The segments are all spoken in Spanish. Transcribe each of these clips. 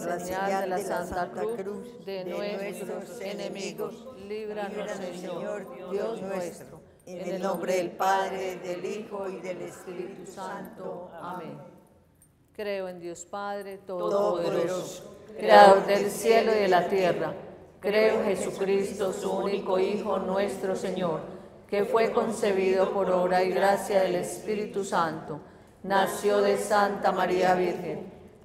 señal de la Santa Cruz de nuestros enemigos, líbranos, Señor, Dios nuestro. En el nombre del Padre, del Hijo y del Espíritu Santo. Amén. Creo en Dios Padre Todopoderoso, Creador del cielo y de la tierra. Creo en Jesucristo, su único Hijo, nuestro Señor, que fue concebido por obra y gracia del Espíritu Santo. Nació de Santa María Virgen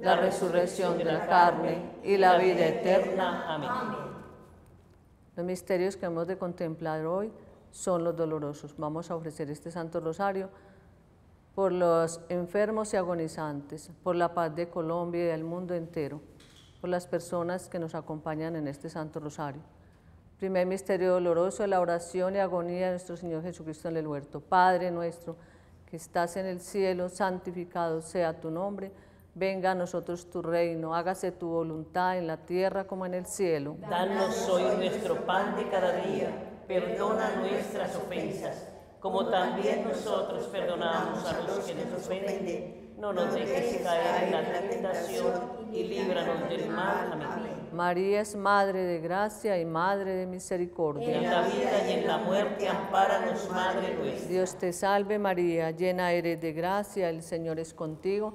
la resurrección de la carne y la vida eterna. Amén. Los misterios que hemos de contemplar hoy son los dolorosos. Vamos a ofrecer este Santo Rosario por los enfermos y agonizantes, por la paz de Colombia y del mundo entero, por las personas que nos acompañan en este Santo Rosario. Primer misterio doloroso, la oración y agonía de nuestro Señor Jesucristo en el huerto. Padre nuestro, que estás en el cielo, santificado sea tu nombre Venga a nosotros tu reino, hágase tu voluntad en la tierra como en el cielo. Danos hoy nuestro pan de cada día, perdona nuestras ofensas, como también nosotros perdonamos a los que nos ofenden. No nos dejes caer en la tentación y líbranos del mal. Amén. María es Madre de gracia y Madre de misericordia. En la vida y en la muerte, ampáranos, Madre nuestra. Dios te salve María, llena eres de gracia, el Señor es contigo.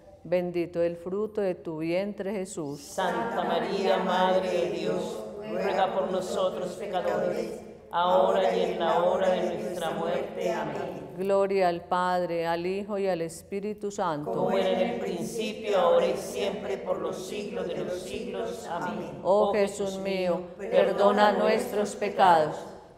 Bendito el fruto de tu vientre Jesús. Santa María, Madre de Dios, ruega por nosotros pecadores, ahora y en la hora de nuestra muerte. Amén. Gloria al Padre, al Hijo y al Espíritu Santo. Como era en el principio, ahora y siempre, por los siglos de los siglos. Amén. Oh Jesús mío, perdona nuestros pecados,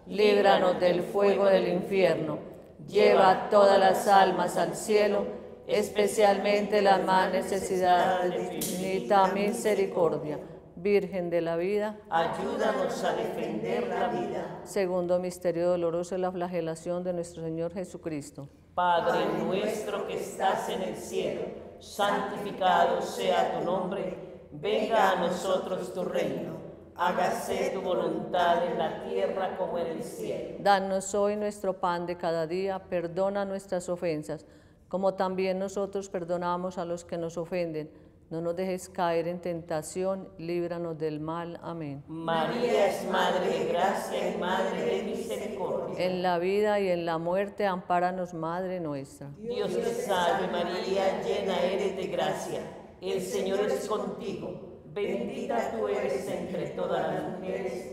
líbranos del fuego del infierno, lleva todas las almas al cielo, especialmente las más necesitadas de infinita misericordia. Virgen de la vida, ayúdanos a defender la vida. Segundo misterio doloroso, la flagelación de nuestro Señor Jesucristo. Padre nuestro que estás en el cielo, santificado sea tu nombre, venga a nosotros tu reino, hágase tu voluntad en la tierra como en el cielo. Danos hoy nuestro pan de cada día, perdona nuestras ofensas, como también nosotros perdonamos a los que nos ofenden no nos dejes caer en tentación, líbranos del mal. Amén. María es Madre de gracia y Madre de misericordia. En la vida y en la muerte, ampáranos, Madre nuestra. Dios te salve María, llena eres de gracia. El Señor es contigo. Bendita tú eres entre todas las mujeres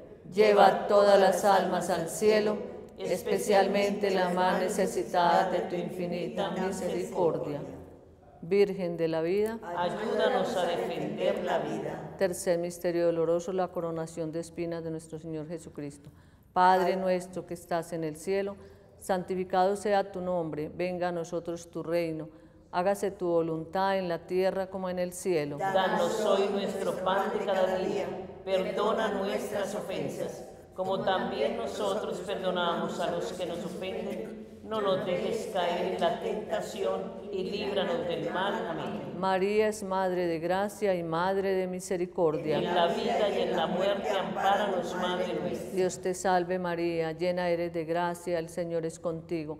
lleva todas las almas al cielo, especialmente las más necesitadas de tu infinita misericordia. Virgen de la vida, ayúdanos a defender la vida. Tercer misterio doloroso, la coronación de espinas de nuestro Señor Jesucristo. Padre nuestro que estás en el cielo, santificado sea tu nombre, venga a nosotros tu reino, Hágase tu voluntad en la tierra como en el cielo. Danos hoy nuestro pan de cada día. Perdona nuestras ofensas, como también nosotros perdonamos a los que nos ofenden. No nos dejes caer en la tentación y líbranos del mal. Amén. María es Madre de gracia y Madre de misericordia. En la vida y en la muerte, ampáranos, Madre nuestra. Dios te salve María, llena eres de gracia, el Señor es contigo.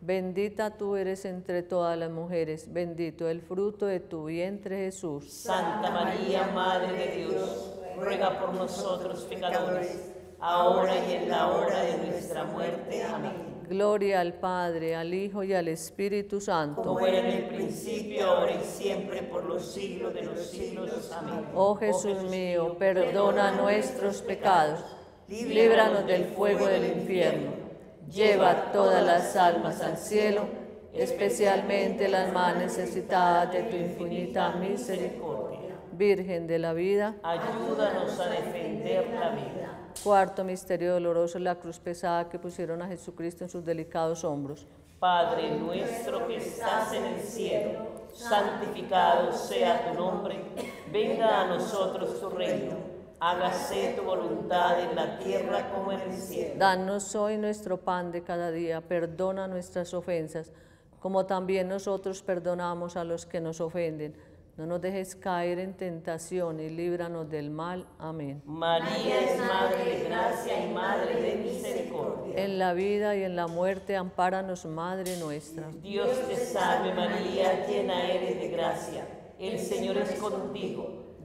Bendita tú eres entre todas las mujeres, bendito el fruto de tu vientre Jesús. Santa María, Madre de Dios, ruega por nosotros pecadores, ahora y en la hora de nuestra muerte. Amén. Gloria al Padre, al Hijo y al Espíritu Santo. Como era en el principio, ahora y siempre, por los siglos de los siglos. Amén. Oh Jesús mío, perdona nuestros pecados, líbranos del fuego del infierno Lleva todas las almas al cielo, especialmente las más necesitadas de tu infinita misericordia. Virgen de la vida, ayúdanos a defender la vida. Cuarto misterio doloroso, la cruz pesada que pusieron a Jesucristo en sus delicados hombros. Padre nuestro que estás en el cielo, santificado sea tu nombre, venga a nosotros tu reino hágase tu voluntad en la tierra como en el cielo. Danos hoy nuestro pan de cada día, perdona nuestras ofensas, como también nosotros perdonamos a los que nos ofenden. No nos dejes caer en tentación y líbranos del mal. Amén. María es Madre de gracia y Madre de misericordia. En la vida y en la muerte, ampáranos, Madre nuestra. Dios te salve María, llena eres de gracia. El Señor es contigo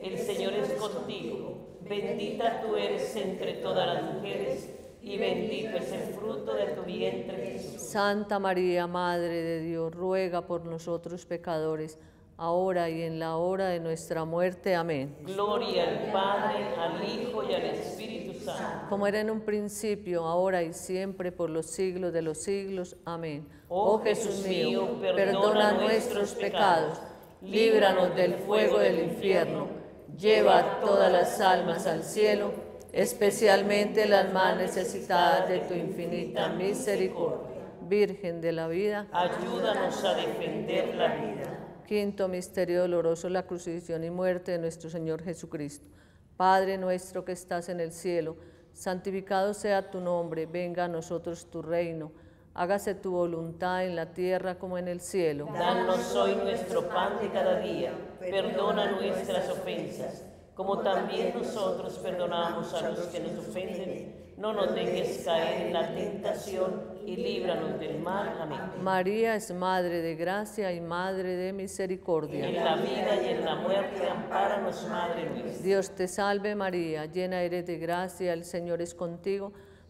el Señor es contigo, bendita tú eres entre todas las mujeres, y bendito es el fruto de tu vientre Jesús. Santa María, Madre de Dios, ruega por nosotros pecadores, ahora y en la hora de nuestra muerte. Amén. Gloria al Padre, al Hijo y al Espíritu Santo. Como era en un principio, ahora y siempre, por los siglos de los siglos. Amén. Oh Jesús mío, perdona nuestros pecados, líbranos del fuego del infierno, lleva todas las almas al cielo, especialmente las más necesitadas de tu infinita misericordia. Virgen de la vida, ayúdanos a defender la vida. Quinto misterio doloroso, la crucifixión y muerte de nuestro Señor Jesucristo. Padre nuestro que estás en el cielo, santificado sea tu nombre, venga a nosotros tu reino, hágase tu voluntad en la tierra como en el cielo. Danos hoy nuestro pan de cada día, perdona nuestras ofensas, como también nosotros perdonamos a los que nos ofenden. No nos dejes caer en la tentación y líbranos del mal. Amén. María es Madre de gracia y Madre de misericordia. En la vida y en la muerte, ampáranos, Madre nuestra. Dios te salve María, llena eres de gracia, el Señor es contigo.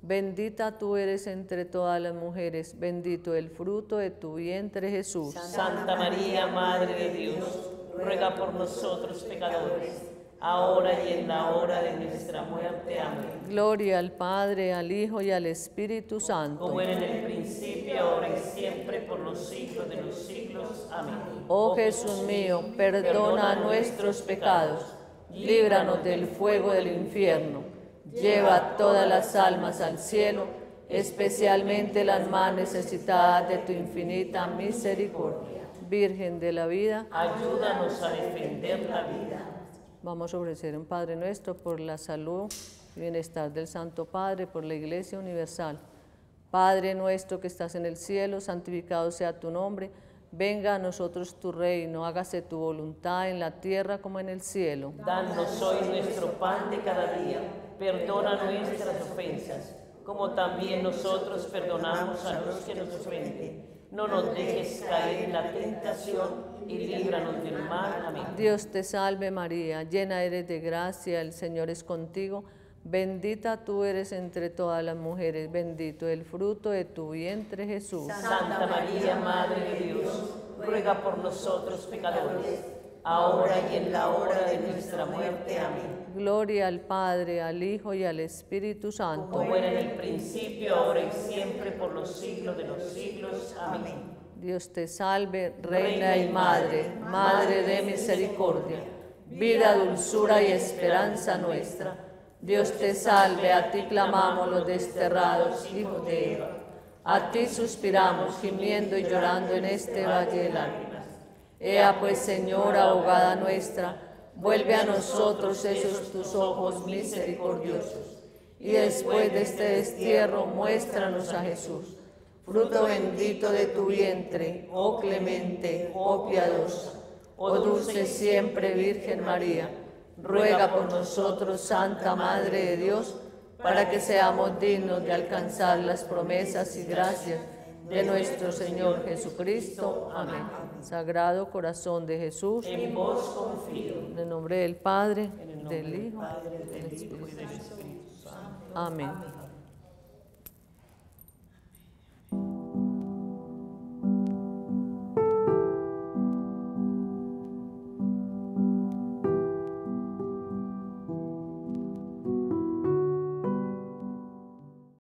Bendita tú eres entre todas las mujeres, bendito el fruto de tu vientre Jesús. Santa María, Madre de Dios, ruega por nosotros pecadores ahora y en la hora de nuestra muerte. Amén. Gloria al Padre, al Hijo y al Espíritu Santo. Como era en el principio, ahora y siempre, por los siglos de los siglos. Amén. Oh Jesús mío, perdona nuestros pecados, líbranos del fuego del infierno, lleva todas las almas al cielo, especialmente las más necesitadas de tu infinita misericordia. Virgen de la vida, ayúdanos a defender la vida Vamos a ofrecer un Padre nuestro por la salud y bienestar del Santo Padre, por la Iglesia Universal. Padre nuestro que estás en el cielo, santificado sea tu nombre. Venga a nosotros tu reino, hágase tu voluntad en la tierra como en el cielo. Danos hoy nuestro pan de cada día. Perdona nuestras ofensas, como también nosotros perdonamos a los que nos ofenden. No nos dejes caer en la tentación y líbranos del mal. Amén. Dios te salve María, llena eres de gracia, el Señor es contigo. Bendita tú eres entre todas las mujeres, bendito el fruto de tu vientre Jesús. Santa María, Madre de Dios, ruega por nosotros pecadores, ahora y en la hora de nuestra muerte. Amén. Gloria al Padre, al Hijo y al Espíritu Santo. Como era en el principio, ahora y siempre, por los siglos de los siglos. Amén. Dios te salve, Reina y Madre, Madre de misericordia, vida, dulzura y esperanza nuestra. Dios te salve, a ti clamamos los desterrados hijos de Eva. A ti suspiramos, gimiendo y llorando en este valle de lágrimas. Ea pues, Señora, abogada nuestra, vuelve a nosotros esos tus ojos misericordiosos. Y después de este destierro, muéstranos a Jesús fruto bendito de tu vientre, oh clemente, oh piadosa, oh dulce siempre Virgen María, ruega por nosotros, Santa Madre de Dios, para que seamos dignos de alcanzar las promesas y gracias de nuestro Señor Jesucristo. Amén. Sagrado corazón de Jesús, en vos confío. En el nombre del Padre, del Hijo, y del Espíritu Santo. Amén.